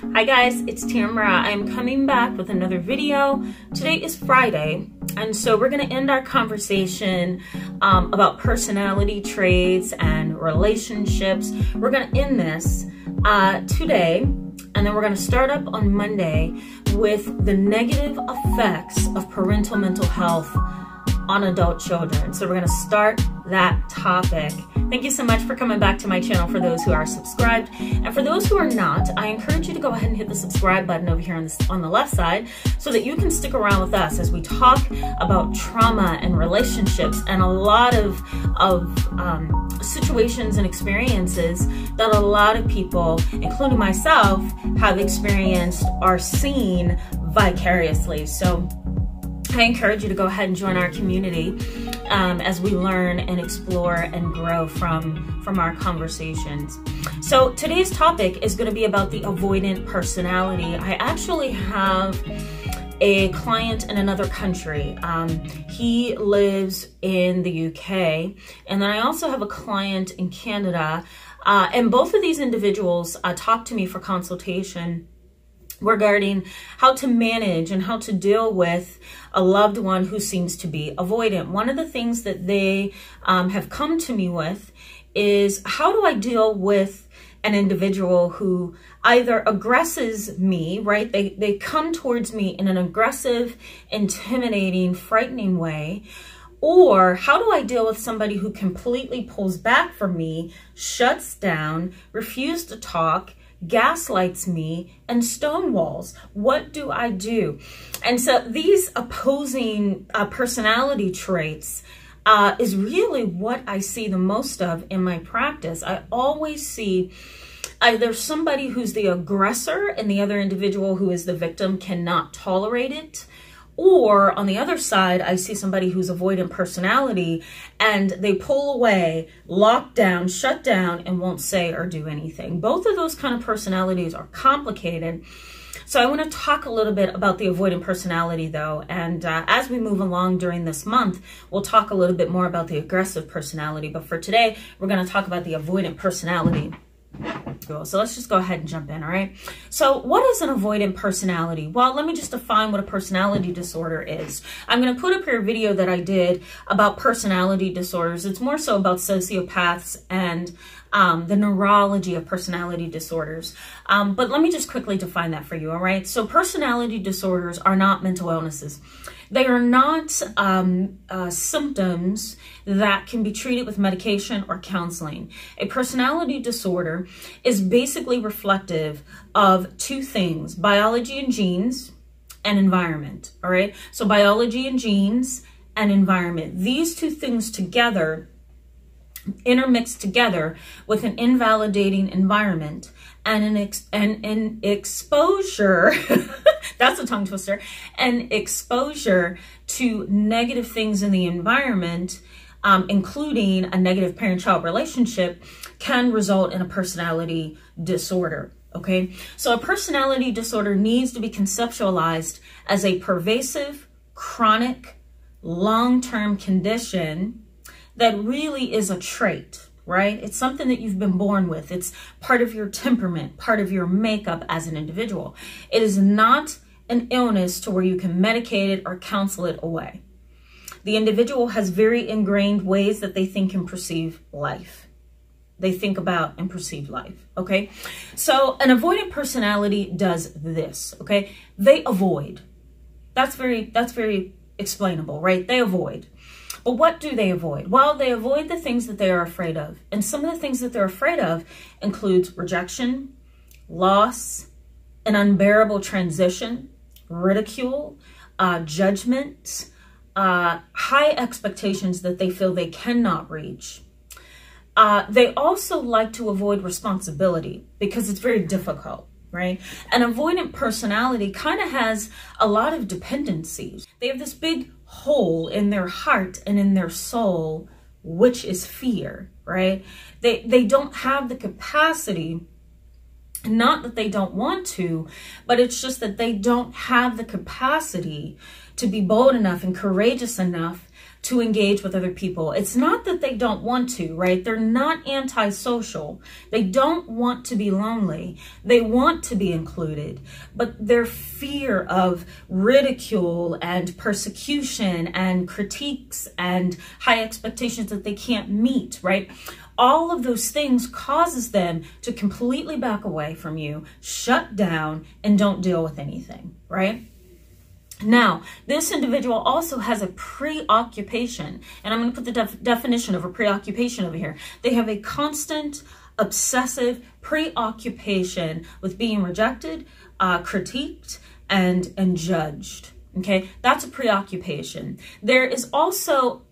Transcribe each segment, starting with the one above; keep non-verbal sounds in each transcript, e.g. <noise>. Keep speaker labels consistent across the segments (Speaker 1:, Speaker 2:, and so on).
Speaker 1: Hi guys, it's Tamara. I'm coming back with another video. Today is Friday, and so we're going to end our conversation um, about personality traits and relationships. We're going to end this uh, today, and then we're going to start up on Monday with the negative effects of parental mental health on adult children. So we're going to start that topic. Thank you so much for coming back to my channel for those who are subscribed. And for those who are not, I encourage you to go ahead and hit the subscribe button over here on, this, on the left side so that you can stick around with us as we talk about trauma and relationships and a lot of, of um, situations and experiences that a lot of people, including myself, have experienced or seen vicariously. So I encourage you to go ahead and join our community um, as we learn and explore and grow from, from our conversations. So today's topic is going to be about the avoidant personality. I actually have a client in another country. Um, he lives in the UK. And then I also have a client in Canada. Uh, and both of these individuals uh, talk to me for consultation regarding how to manage and how to deal with a loved one who seems to be avoidant. One of the things that they um, have come to me with is how do I deal with an individual who either aggresses me, right? They, they come towards me in an aggressive, intimidating, frightening way. Or how do I deal with somebody who completely pulls back from me, shuts down, refuses to talk, gaslights me and stonewalls. What do I do? And so these opposing uh, personality traits uh, is really what I see the most of in my practice. I always see either somebody who's the aggressor and the other individual who is the victim cannot tolerate it or on the other side, I see somebody who's avoidant personality and they pull away, lock down, shut down, and won't say or do anything. Both of those kind of personalities are complicated. So I want to talk a little bit about the avoidant personality though. And uh, as we move along during this month, we'll talk a little bit more about the aggressive personality. But for today, we're going to talk about the avoidant personality. Cool. So let's just go ahead and jump in, all right? So what is an avoidant personality? Well, let me just define what a personality disorder is. I'm going to put up here a video that I did about personality disorders. It's more so about sociopaths and um, the neurology of personality disorders. Um, but let me just quickly define that for you, all right? So personality disorders are not mental illnesses. They are not um, uh, symptoms that can be treated with medication or counseling. A personality disorder is basically reflective of two things, biology and genes and environment, all right? So biology and genes and environment. These two things together intermixed together with an invalidating environment and an ex- and an exposure <laughs> that's a tongue twister and exposure to negative things in the environment um, including a negative parent-child relationship can result in a personality disorder okay? So a personality disorder needs to be conceptualized as a pervasive chronic long-term condition that really is a trait, right? It's something that you've been born with. It's part of your temperament, part of your makeup as an individual. It is not an illness to where you can medicate it or counsel it away. The individual has very ingrained ways that they think and perceive life. They think about and perceive life, okay? So an avoidant personality does this, okay? They avoid. That's very, that's very explainable, right? They avoid. But what do they avoid? Well, they avoid the things that they are afraid of. And some of the things that they're afraid of includes rejection, loss, an unbearable transition, ridicule, uh, judgment, uh, high expectations that they feel they cannot reach. Uh, they also like to avoid responsibility because it's very difficult right? An avoidant personality kind of has a lot of dependencies. They have this big hole in their heart and in their soul, which is fear, right? They, they don't have the capacity not that they don't want to, but it's just that they don't have the capacity to be bold enough and courageous enough to engage with other people. It's not that they don't want to, right? They're not antisocial. They don't want to be lonely. They want to be included, but their fear of ridicule and persecution and critiques and high expectations that they can't meet, right? all of those things causes them to completely back away from you, shut down, and don't deal with anything, right? Now, this individual also has a preoccupation, and I'm going to put the def definition of a preoccupation over here. They have a constant, obsessive preoccupation with being rejected, uh, critiqued, and, and judged. Okay, that's a preoccupation. There is also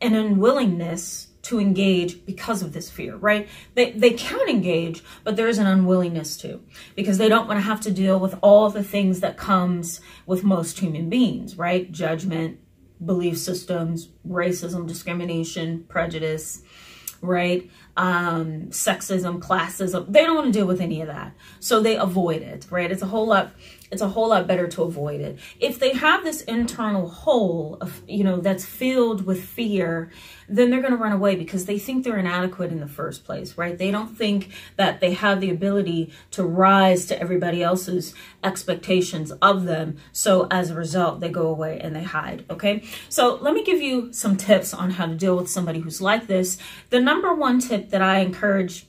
Speaker 1: an unwillingness to engage because of this fear, right? They, they can engage, but there is an unwillingness to because they don't want to have to deal with all the things that comes with most human beings, right? Judgment, belief systems, racism, discrimination, prejudice, right? Um, sexism, classism. They don't want to deal with any of that. So they avoid it, right? It's a whole lot it's a whole lot better to avoid it. If they have this internal hole of, you know, that's filled with fear, then they're going to run away because they think they're inadequate in the first place, right? They don't think that they have the ability to rise to everybody else's expectations of them. So as a result, they go away and they hide, okay? So let me give you some tips on how to deal with somebody who's like this. The number one tip that I encourage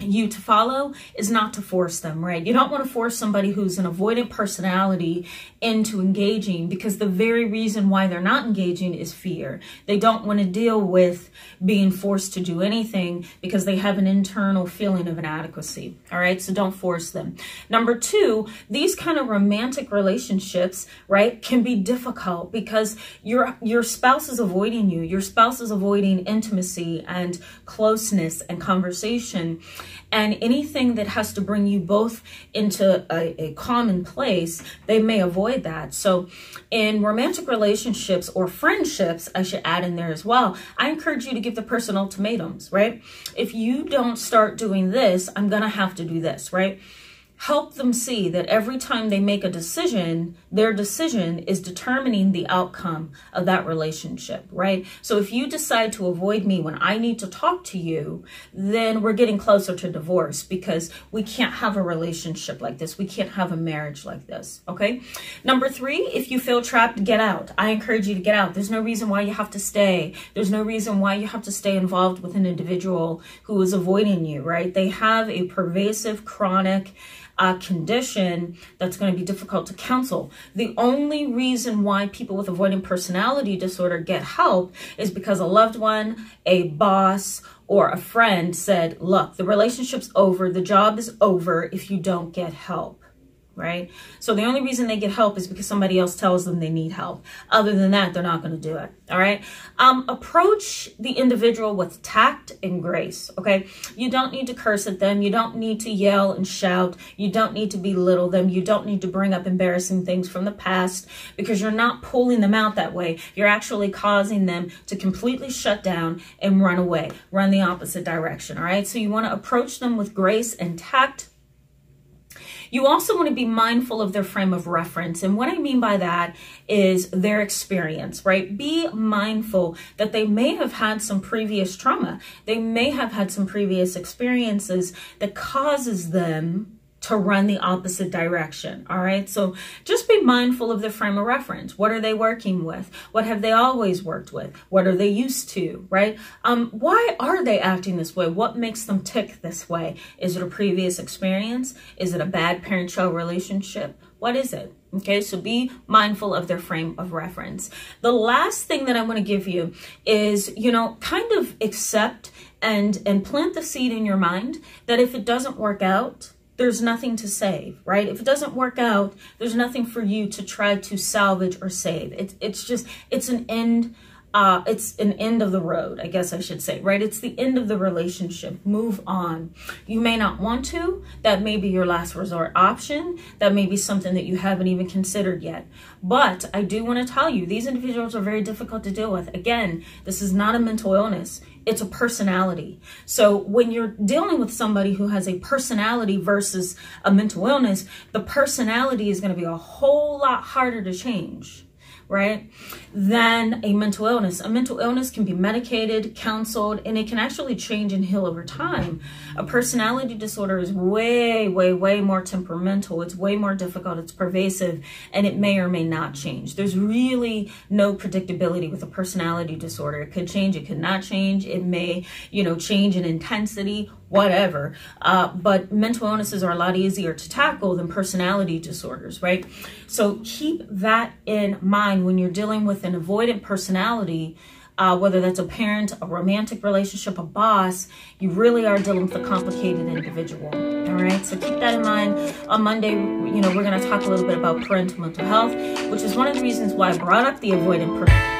Speaker 1: you to follow is not to force them, right? You don't want to force somebody who's an avoidant personality into engaging because the very reason why they're not engaging is fear. They don't want to deal with being forced to do anything because they have an internal feeling of inadequacy, all right? So don't force them. Number two, these kind of romantic relationships, right, can be difficult because your, your spouse is avoiding you. Your spouse is avoiding intimacy and closeness and conversation and anything that has to bring you both into a, a common place, they may avoid that. So in romantic relationships or friendships, I should add in there as well, I encourage you to give the person ultimatums, right? If you don't start doing this, I'm going to have to do this, right? Help them see that every time they make a decision, their decision is determining the outcome of that relationship, right? So if you decide to avoid me when I need to talk to you, then we're getting closer to divorce because we can't have a relationship like this. We can't have a marriage like this, okay? Number three, if you feel trapped, get out. I encourage you to get out. There's no reason why you have to stay. There's no reason why you have to stay involved with an individual who is avoiding you, right? They have a pervasive, chronic, a condition that's going to be difficult to counsel. The only reason why people with avoidant personality disorder get help is because a loved one, a boss, or a friend said, look, the relationship's over, the job is over if you don't get help right? So the only reason they get help is because somebody else tells them they need help. Other than that, they're not going to do it, all right? Um, approach the individual with tact and grace, okay? You don't need to curse at them. You don't need to yell and shout. You don't need to belittle them. You don't need to bring up embarrassing things from the past because you're not pulling them out that way. You're actually causing them to completely shut down and run away, run the opposite direction, all right? So you want to approach them with grace and tact you also want to be mindful of their frame of reference. And what I mean by that is their experience, right? Be mindful that they may have had some previous trauma. They may have had some previous experiences that causes them to run the opposite direction. All right. So just be mindful of the frame of reference. What are they working with? What have they always worked with? What are they used to? Right. Um, why are they acting this way? What makes them tick this way? Is it a previous experience? Is it a bad parent child relationship? What is it? Okay, so be mindful of their frame of reference. The last thing that I want to give you is, you know, kind of accept and and plant the seed in your mind that if it doesn't work out, there's nothing to save, right? If it doesn't work out, there's nothing for you to try to salvage or save. It's it's just it's an end uh, it's an end of the road, I guess I should say, right? It's the end of the relationship. Move on. You may not want to. That may be your last resort option. That may be something that you haven't even considered yet. But I do want to tell you, these individuals are very difficult to deal with. Again, this is not a mental illness it's a personality. So when you're dealing with somebody who has a personality versus a mental illness, the personality is going to be a whole lot harder to change. Right, than a mental illness. A mental illness can be medicated, counseled, and it can actually change and heal over time. A personality disorder is way, way, way more temperamental. It's way more difficult. It's pervasive, and it may or may not change. There's really no predictability with a personality disorder. It could change, it could not change. It may, you know, change in intensity, whatever. Uh, but mental illnesses are a lot easier to tackle than personality disorders, right? So keep that in mind when you're dealing with an avoidant personality. Uh, whether that's a parent, a romantic relationship, a boss, you really are dealing with a complicated individual. All right, so keep that in mind. On Monday, you know, we're going to talk a little bit about parental mental health, which is one of the reasons why I brought up the avoidant person